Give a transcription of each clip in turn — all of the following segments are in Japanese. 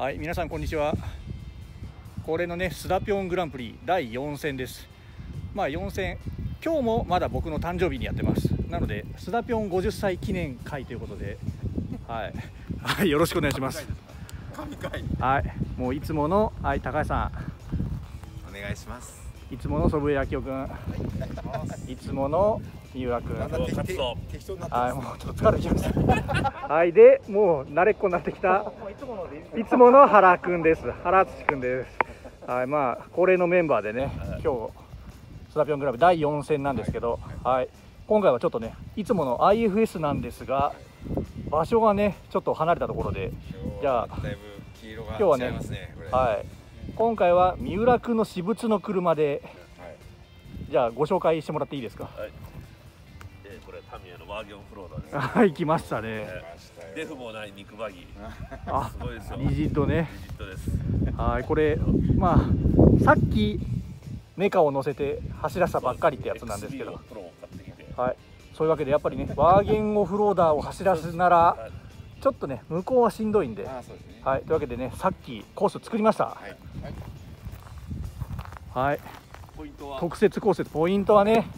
はい皆さんこんにちは。恒例のねスダピョングランプリ第4戦です。まあ4戦今日もまだ僕の誕生日にやってます。なのでスダピョン50歳記念会ということではい、はい、よろしくお願いします。はいもういつものはい高橋さお願いします。んいつもの祖父江明夫君。いつもの三浦君だんだん適当になってはい、まもうちょっと疲れてきました。はい、で、もう慣れっこになってきた。いつもの原くんです。原敦くんです。はい、まあ、恒例のメンバーでね、今日。スタピオングラブ第4戦なんですけど、はい、今回はちょっとね、いつもの IFS なんですが。場所がね、ちょっと離れたところで、すじゃあ今日はねはい。今回は三浦くんの私物の車で、はいじゃあ、ご紹介してもらっていいですか？はい。タミヤのワーゲンオフローダーです。はい、来ましたね。えーデフもない肉バギー。あす、ごいですよ。リジットね。リジットです。はい、これ、まあ、さっきメカを乗せて走らせたばっかりってやつなんですけど。はい、そういうわけでやっぱりね、ワーゲンオフローダーを走らすなら、はいちょっとね、向こうはしんどいんで、はい、というわけでね、さっきコース作りました。はいはいはい、ポイントは？特設コース、ポイントはね、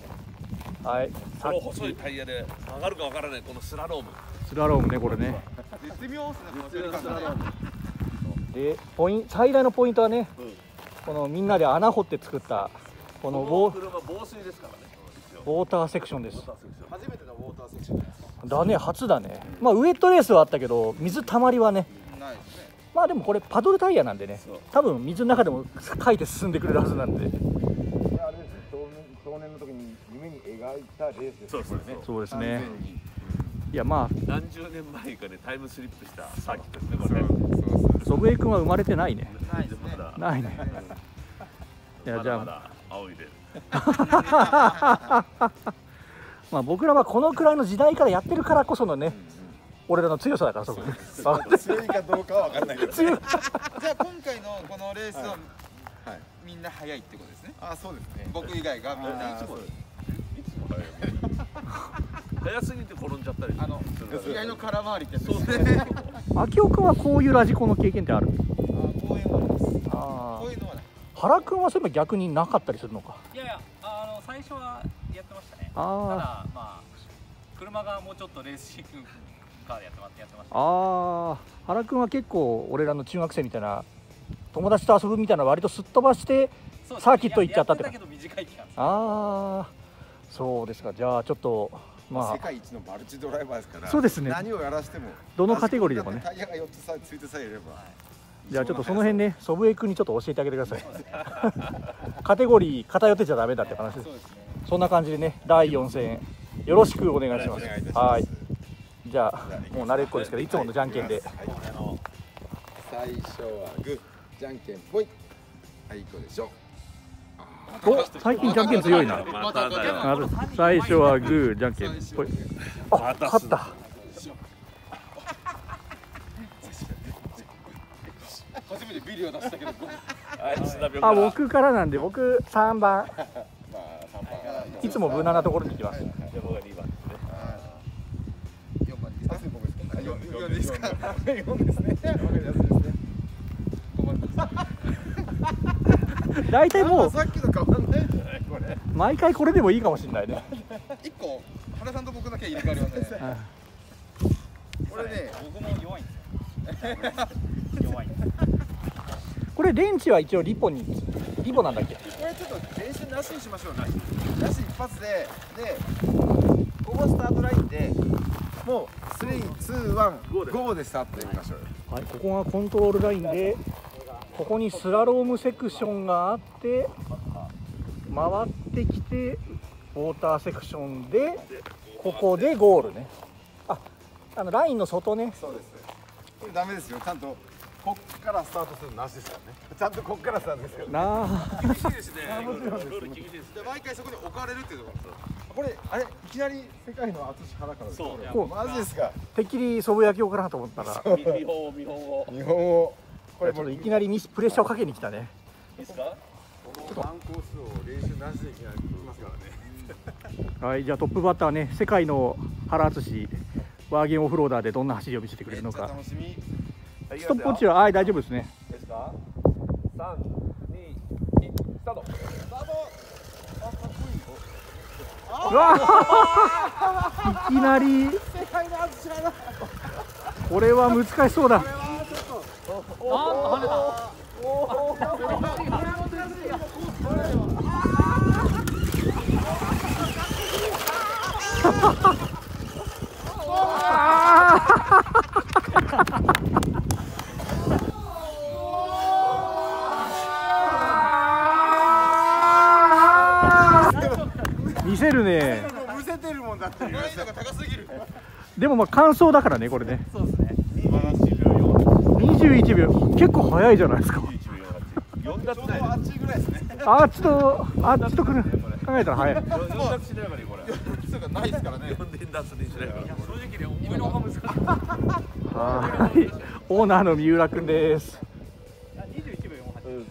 はい、この細いきタイヤで曲がるかわからないこのスラローム。スラロームね、これね。言ってみようっすねで、ポイン最大のポイントはね、うん。このみんなで穴掘って作った、このウこのォー車防水ですからね。一応ウォーターセクションです。ウォーターセクション初めてのウォーターセクションですかだね、初だね。まあ、ウエットレースはあったけど、水たまりはね、ないですねまあでもこれパドルタイヤなんでね多分水の中でもかいて進んでくれるはずなんでいたレースですそうそうです完ねいやま何十年前かねタイムスリップしたサーキットですねこそうれ祖父江君は生まれてないね。ないですねまだ。ないね。いやじゃあ。まだまだ青いで。まあ僕らはこのくらいの時代からやってるからこそのね俺らの強さだからそこ強いかどうかは分かんないけど 強いじゃあ今回のこのレースははい。みんな速いってことですね。あそうですね。僕以外がみんあなーそうです。いつも早いよ。早すぎて転んじゃったり。あの意外の空回りってやつそうですね。秋夫君はこういうラジコンの経験ってある？あ公園はあります。あこういうのはない。原君はそういえば逆になかったりするのか？いやいやあの最初はやってましたね。たあだまあ車がもうちょっとレーシングカーでやってまやってましたああ原君は結構俺らの中学生みたいな友達と遊ぶみたいな割とすっ飛ばしてサーキット行っちゃったってああそうですか。じゃあちょっとまあ世界一のマルチドライバーですからそうですね。何をやらしてもどのカテゴリーでもね。タイヤが4つさついてさえいれば。じゃあちょっとその辺ね祖父江君にちょっと教えてあげてください。カテゴリー偏ってちゃダメだって話です。ねそんな感じでね第4戦よろしくお願いします。はい。じゃあもう慣れっこですけどい。つものじゃんけんで。はい。最初はグーじゃんけんぽい。はいいこうでしょお最近じゃんけん強いな。ま最初はグーじゃんけんぽい。あ勝った。初めてビリを出したけど。あ僕からなんで僕3番。いつも無難なところに行きます。じゃあ僕が2番です。ね。4番です。か僕ですか四四ですか4ですね。わかりやすいですね5番です大体もう毎回これでもいいかもしれないね。1個原さんと僕だけ入れ替わりますね。これね僕も弱いんですよ弱い。これ電池は一応リポにリポなんだっけ？これちょっと練習なしにしましょうなしなし一発ででここスタートラインでもう321でスタートでいきましょうよ。はい、ここがコントロールラインでここにスラロームセクションがあって回ってきてウォーターセクションでここでゴールね。ああのラインの外ね。そうです。これダメですよ。ちゃんとこっからスタートするのなしですからね。ちゃんとこっからスタートですよ。なあ。厳しいですね。ルール厳しいです。で毎回そこに置かれるっていうところこれあれいきなり世界の淳原からそう。こう。マジですか。てっきり祖父焼きをかなと思ったら。見本を見本を。日本語。これちょっといきなりミスプレッシャーをかけに来たね。いいですか？ワンコースを練習なしでいきなり行きますからねはいじゃあトップバッターね世界の原敦ワーゲンオフローダーでどんな走りを見せてくれるのか。ストップウォッチははい大丈夫ですね。ですか？三二一スタート。うわいきなり。これは難しそうだ 見せるね。むせてるもんだって難易度が高すぎるでもまあ完走だからねこれね。21秒。結構早いじゃないですか。四奪だよあっちぐらいですねあっちとあっちとくる考えたら早い。四奪しないからこれ。そうかないですからね。四連奪にしないから。正直ね思いのほか難しいはい。オーナーの三浦くんです。21秒48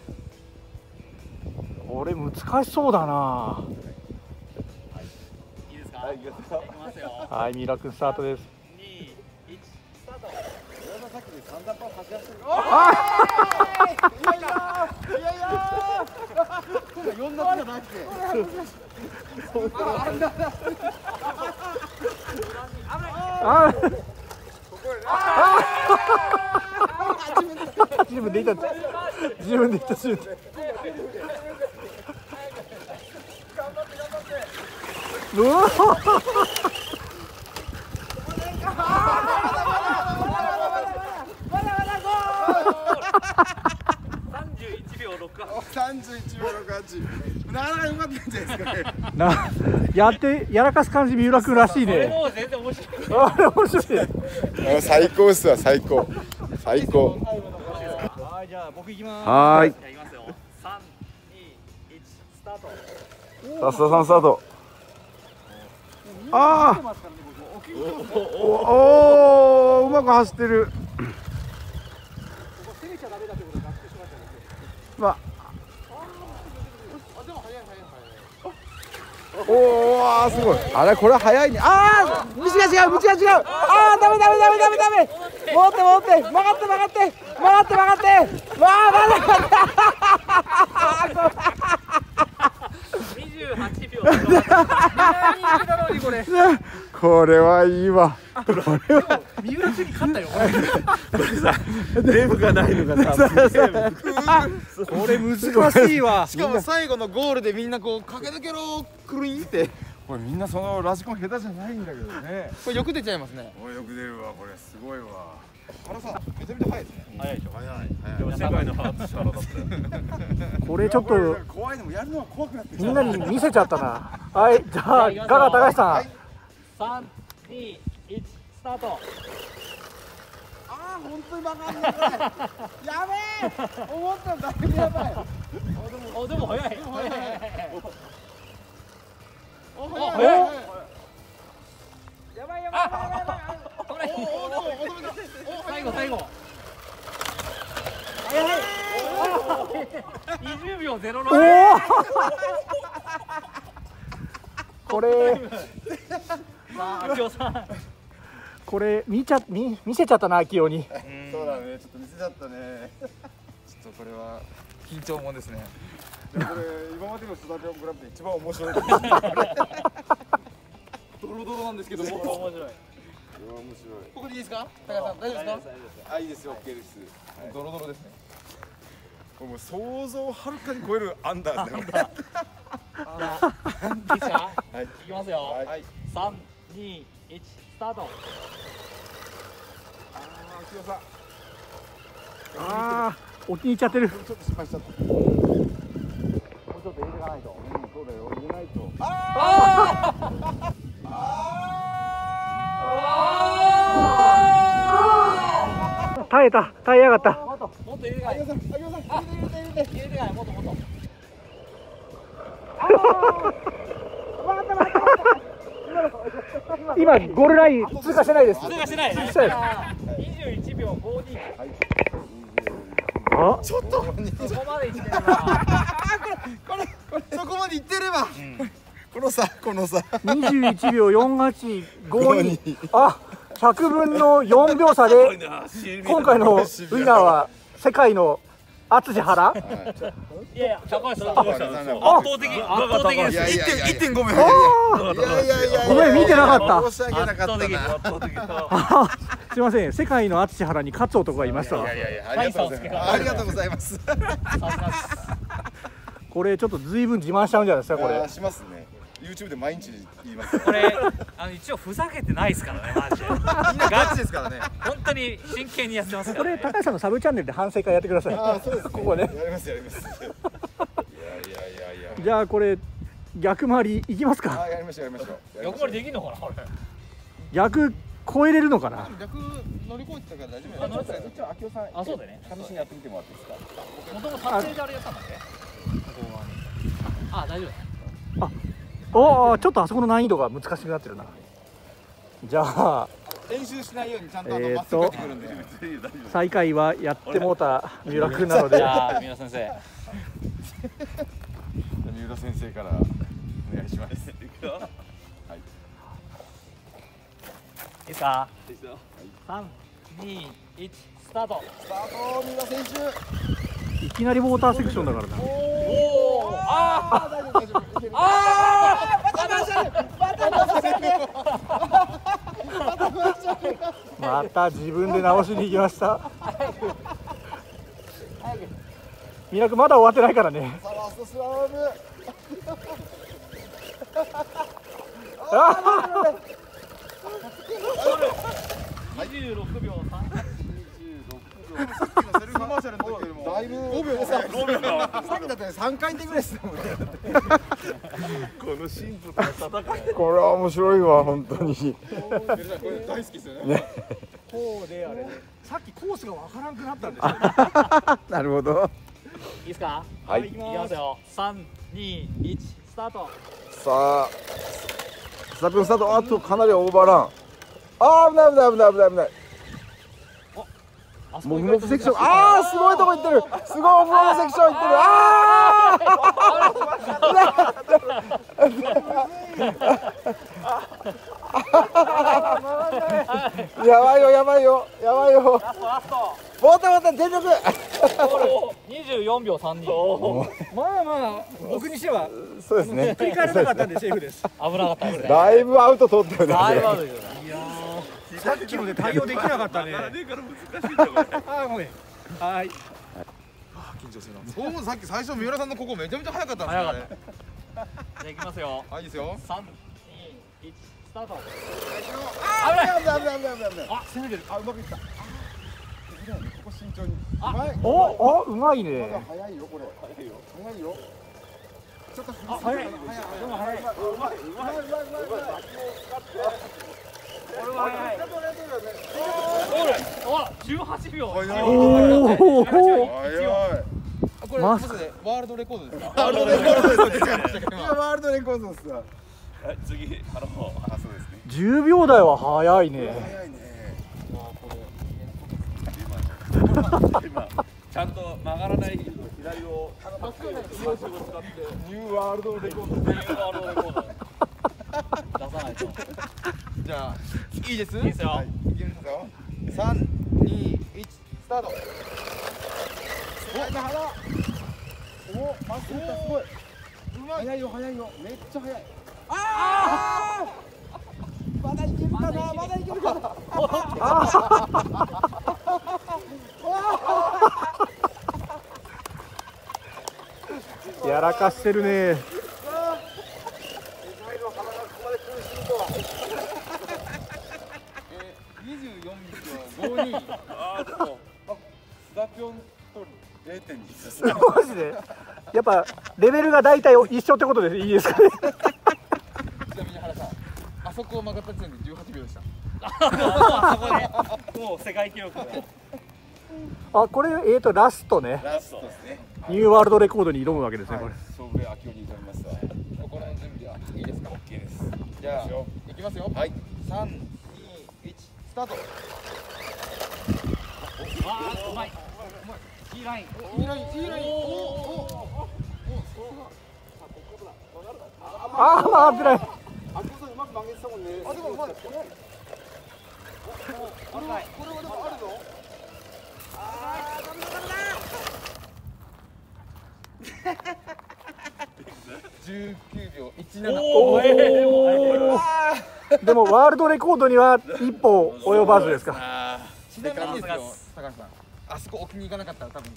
これ難しそうだな。い。いですか？はいいきますよ。はい三浦くんスタートです自分で言った自分で言った自分でうわなかなか良かったんじゃないですかね。なやってやらかす感じ三浦くんらしいね。もう全然面白い。あれ面白い。最高っすわ最高。最高。はいじゃあ僕行きます。はーい。いきますよ3 2 1スタート。さあ須田さんスタート。ああおおー。うまく走ってる。まあおおすごい。あれこれ早いね。ああ道が違う道が違う。ああダメダメダメダメダメ。戻って戻って。曲がって曲がって。曲がって曲がって。わあまだまだ。28秒。68なのにこれこれはいいわ。三浦くんに勝ったよ。デブがないのがさこれ難しいわ しかも最後のゴールでみんなこう駆け抜けろクルインって。これみんなそのラジコン下手じゃないんだけどね。これよく出ちゃいますね。おいよく出るわこれ。すごいわ。原さんめちゃめちゃ速いですね。早いでしょ早いでも世界の初力だったよ これちょっと怖いのもやるのは怖くなってきみんなに見せちゃったな。はいじゃあガガ高橋さん、3 2 1スタート。あー本当にバカんないこれやべえ。思ったんだいぶやばい。おでも早い早い。おお早い。早い。やばいやばいやばいやばい。最後最後20秒06おおこれこれ見ちゃ見見せちゃったな秋代に。そうだねちょっと見せちゃったね。ちょっとこれは緊張もんですね。これ今までのスタジオグランプリ一番面白い。ドロドロなんですけども。面白い面白い。ここでいいですか？高橋さん大丈夫ですか？あいいです。よ OK です、ドロドロですね。これもう想像をはるかに超えるアンダーですねいいですかはい。いきますよ。はい。3 2 1スタート。あー秋代さん。ああ沖に行っちゃってる。ちょっと失敗しちゃった。もうちょっと入れていかないと。そうだよ。入れないと。耐えた。耐えやがった。もっともっと入れて入れて入れて入れて入れてかない。もっともっと 今ゴールライン通過してないです。通過してない。通過してない21秒52あ？ちょっと。そこまでいってるなそこまで行ってれば、このさこのさ21秒485にあ100分の4秒差で今回のウィナーは世界の淳原？いやいや高橋さん高橋さん圧倒的圧倒的です。いやいやいやいや。1.5名いやいやいやごめん見てなかった。申し訳なかったすいません世界の淳原に勝つ男がいましたいやいやありがとうございます。ありがとうございます。これちょっっと随分自慢しちゃうんじゃないですかこれ。しますね YouTube で毎日言います。これあの一応ふざけてないですからねマジで。みんなガチですからね。本当に真剣にやってますかこらね。れ高橋さんのサブチャンネルで反省会やってください。あーそうですここね。やりますやります。いやいやいやいやじゃあこれ逆回りいきますか。あーやりましょうやりましょう。横回りできんのかなこれ。逆超えれるのかな。逆乗り越えてたから大丈夫あ乗り越えそっちは秋夫さんあそうだよね。試しにやってみてもらっていいですか？もともと撮影であれやったんだっけ？あ大丈夫おおちょっとあそこの難易度が難しくなってるな。じゃあ練習しないようにちゃんとあえーっのまっとてくるんで。最下位はやってもうた三浦君なので。じゃあ三浦先生。三浦先生からお願いします。いいですか？三二一スタート。スタート三浦選手いきなりウォーターセクションだからな。おおああ大丈夫大丈夫また出しちゃう。また自分で直しに行きました三浦君まだ終わってないからねさあラストスラムあ二十六秒三セルフマー。シャルの時だいぶ5秒です5秒。さっきだって3回転ぐらいですもんね。この神父との戦い。これは面白いわ本当に。これ大好きですよね。こうであれ。さっきコースがわからんくなったんですよ。なるほど。いいですか？はい。いきますよ。三二一スタート。さあスタートスタート。あとかなりオーバーラン。あー危ない危ない危ない危ない危ないあそモフモフセクション。あーすごいとこ行ってる。すごいモフモフセクション行ってる。あー！やばいよやばいよ。やばいよ。もっともっと全力。二十四秒三二まあまあ僕にしてはそうですね。繰り返らなかったんでセーフです。危なかったですね。だいぶアウト取ったよね。だいぶあるけどねさっきので対応できなかったね。あれから難しいん。だこれあーごめんはい僕もさっき最初三浦さんのここめちゃめちゃ早かったんです早かっよねた。じゃあいきますよ。はいいいですよ。三二一スタート。あ危ない危ない危ない危ない危ない危ない。あ攻めてる。あうまくいった。ここ慎重に。あうまい。おおうまいまだね早いよこれ。早いよ。早いよ。ちょっとあ早い。早いでも早いうまいうまい。うまいうまいうまいこれは早いちょっとねお十八秒おお早いこれワールドレコードワールドレコード次あのあそうですね10秒台は早いねちゃんと曲がらない左を使ってニューワールドレコード出さないとじゃあいいです？いいですよ。はい、いけるんですよ。三二一スタート。お花おまっすぐすごい。うまい。早いよ早いよ。めっちゃ早い。ああまだいけるかな？まだいけるかな？やらかしてるね24秒52あーでもスダピョンと0.2です。マジで？やっぱレベルが大体一緒ってことでいいですかね？ちなみに原さんあそこを曲がった時点で18秒でした。あそこでもう世界記録があこれえーとラストね。ラストですね。ニューワールドレコードに挑むわけですねこれ。勝負で秋夫に挑みますわ。ここら辺準備はいいですか？OK です。じゃあ。いきますよ。はい。三。二一スタートあーうまいいいラインいいラインいいラインおおああ回ってない。あこそうまく曲げてたもんねあでもまだ19秒17おおでもワールドレコードには一歩及ばずですか。ちなみにですよ高橋さん。あそこ置きに行かなかったら多分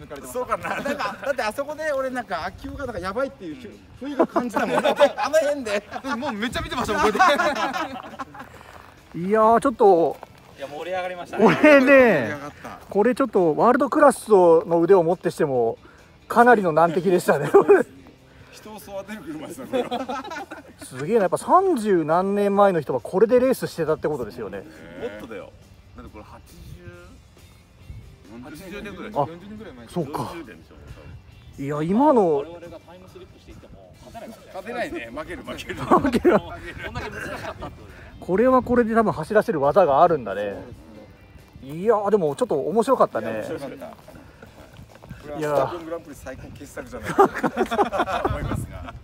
抜かれてます。そうかな。なんかだってあそこで俺なんか秋なんかやばいっていう雰囲気を感じたもん。あの辺で。もうめっちゃ見てましたもんこうやっていやーちょっといや盛り上がりましたね。これ盛りねこれちょっとワールドクラスの腕をもってしてもかなりの難敵でしたね人を育てる車ですよこれは。すげえなやっぱ30何年前の人はこれでレースしてたってことですよね。もっとだよ。だってこれ80 80年ぐらい？あ40年ぐらい。前そうか40年でしょいや今の我々がタイムスリップしていっても勝てない勝てないね。負ける負ける。こんだけ難しかったってことねこれはこれで多分走らせる技があるんだね。いやーでもちょっと面白かったね。面白かったいやはスタジオングランプリ最高傑作じゃないか。と思いますが。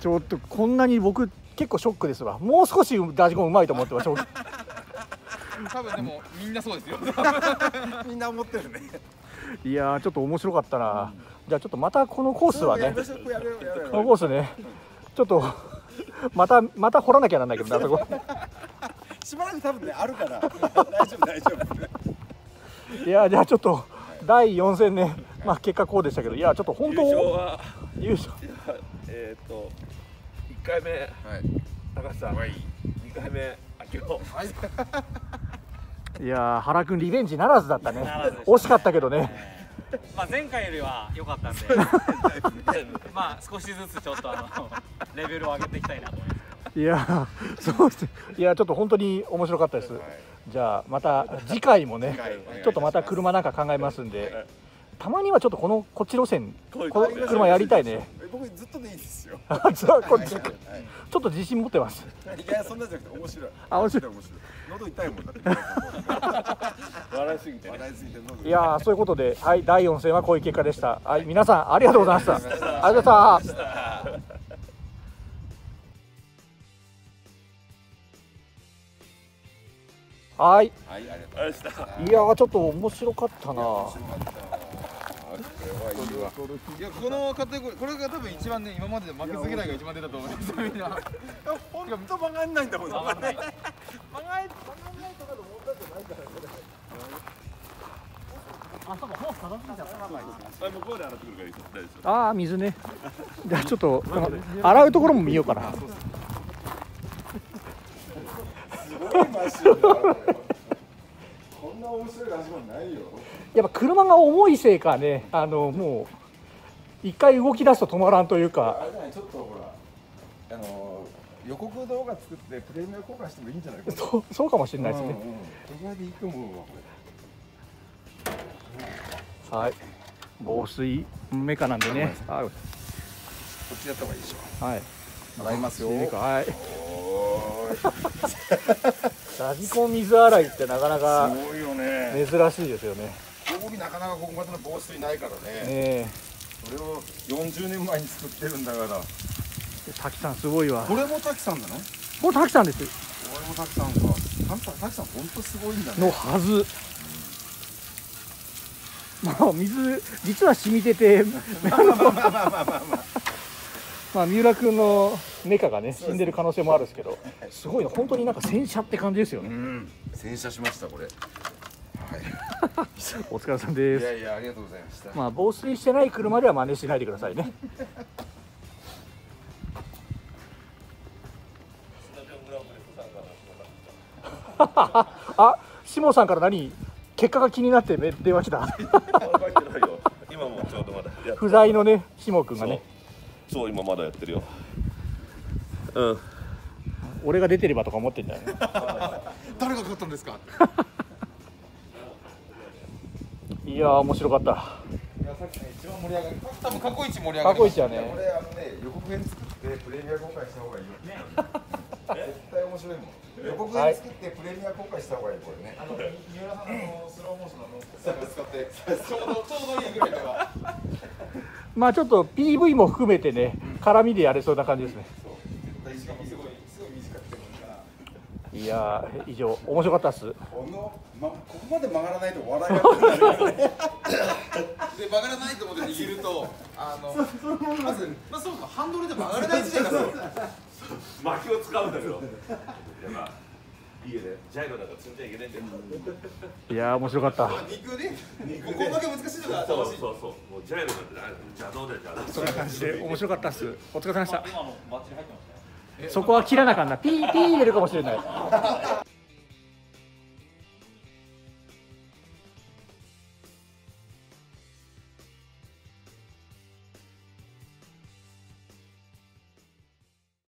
ちょっとこんなに僕結構ショックですわ。もう少しラジコンうまいと思ってました多分でもみんなそうですよ。みんな思ってるね。いやーちょっと面白かったな。じゃあちょっとまたこのコースはね。このコースね。ちょっとまたまた掘らなきゃなんないけどなあそこ。しばらく多分ねあるから。大丈夫大丈夫。いやじゃあちょっと第4戦ね。まあ結果こうでしたけど。いやちょっと本当優勝は優勝。えっ、と1回目はい。高橋さん。はい。2回目秋夫。い。やー原君リベンジならずだったね。惜しかったけどね。まあ前回よりは良かったんで。まあ少しずつちょっとあのレベルを上げていきたいなと思います。いやーそうです。いやちょっと本当に面白かったですじゃあまた次回もねちょっとまた車なんか考えますんでたまにはちょっとこのこっち路線この車やりたいね。え僕ずっとでいいですよ。ちちょっと自信持ってます。はいいやそんなんじゃなくて面白い。あ面白い。喉痛いもんだって。笑いすぎていすぎて喉痛い。やーそういうことで、はい、第4戦はこういう結果でした。はい、皆さんありがとうございました。ありがとうございました。はい、はいありがとうあれしたいやーちょっと面白かったな。いやこのカテゴリーこれが多分一番ね今までで負けず嫌いが一番出たと思うんですよみんな本がと曲がんないんだもん曲がんない曲がんないとかの問題じゃないからあ向こうで洗ってくるからいいです大丈夫ああ水ね。じゃあちょっと洗うところも見ようかな。こんな面白いラジオないよやっぱ車が重いせいかね、あのもう一回動き出すと止まらんというか。あれじゃないちょっとほらあの予告動画作ってプレミア公開してもいいんじゃない？かなそうそうかもしれないですね。うんうんでいいと思うわこれはい。防水メカなんでね。はい。こっちやった方がいいでしょはい。洗いますよ水メカはい。ラジコン水洗いってなかなか珍しいですよね。僕なかなかここまでの防水ないからね。ねそれを40年前に作ってるんだから。え、滝さんすごいわ。これも滝さんなの？こもう滝さんです。れも滝さんか。滝さん滝さん本当すごいんだね。のはず。まあ水実は染みてて、まあまあまあまあまあまあまあ。三浦君のメカがね死んでる可能性もあるんですけど、すごいな。本当になんか洗車って感じですよね。うん。洗車しましたこれ。はい。お疲れさんです。いやいやありがとうございました。まあ防水してない車では真似しないでくださいね。あ、下さんから何？結果が気になってめ電話来た？書いてないよ今もちょうどまだ不在のね下君がね、そう今まだやってるようん。俺が出てればとか思ってんだよね。誰が勝ったんですか？いやー面白かった。いやさっきね一番盛り上がる多分過去一盛り上がる過去一はね。これあのね予告編作ってプレミア公開した方がいいよ絶対面白いもん。予告編作ってプレミア公開した方がいいこれね。あの三浦さんのスローモーションの使ってちょうどちょうどいいぐらいではまあちょっと PV も含めてね絡みでやれそうな感じですね。いやー以上面白かったっす。この、ま、ここまで曲がらないと笑いが出ないからね。で曲がらないと思って握るとあのまず、まあ、そうかハンドルで曲がらない時点がそう巻きを使うんだけどやっぱいいよねジャイロなんか積んじゃいけないんだよいやー面白かった肉ねここだけ難しいのがそう楽しいそうそうもうジャイロなんて邪道だよ邪道そんな感じで面白かったっすお疲れ様でした今のバッチリ入ってましたそこは切らなかんな。ピーピー入れるかもしれない。